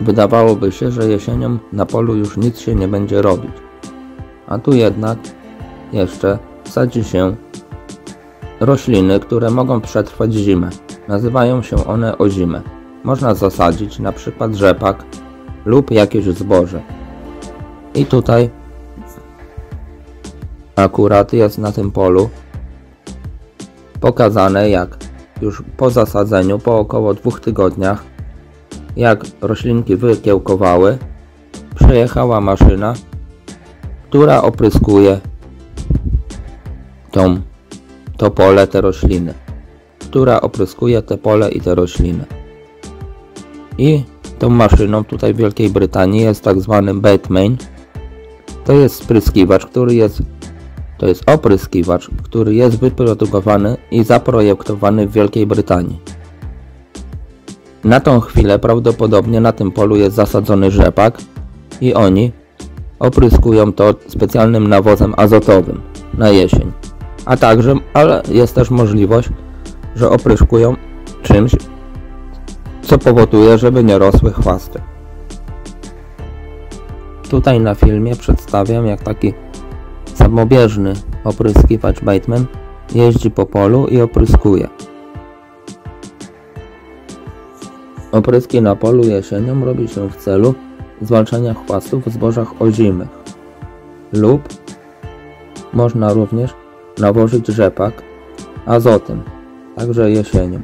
wydawałoby się, że jesienią na polu już nic się nie będzie robić. A tu jednak jeszcze sadzi się rośliny, które mogą przetrwać zimę. Nazywają się one ozime. Można zasadzić na przykład rzepak lub jakieś zboże. I tutaj akurat jest na tym polu pokazane jak już po zasadzeniu, po około dwóch tygodniach, jak roślinki wykiełkowały, przejechała maszyna, która opryskuje tą, to pole, te rośliny, która opryskuje te pole i te rośliny. I tą maszyną tutaj w Wielkiej Brytanii jest tak zwany Batman. To jest spryskiwacz, który jest to jest opryskiwacz, który jest wyprodukowany i zaprojektowany w Wielkiej Brytanii. Na tą chwilę prawdopodobnie na tym polu jest zasadzony rzepak i oni opryskują to specjalnym nawozem azotowym na jesień. A także, ale jest też możliwość, że opryskują czymś, co powoduje, żeby nie rosły chwasty. Tutaj na filmie przedstawiam jak taki samobieżny opryskiwacz Bateman jeździ po polu i opryskuje. Opryski na polu jesienią robi się w celu zwalczania chwastów w zbożach ozimych lub można również nawożyć rzepak azotem, także jesienią.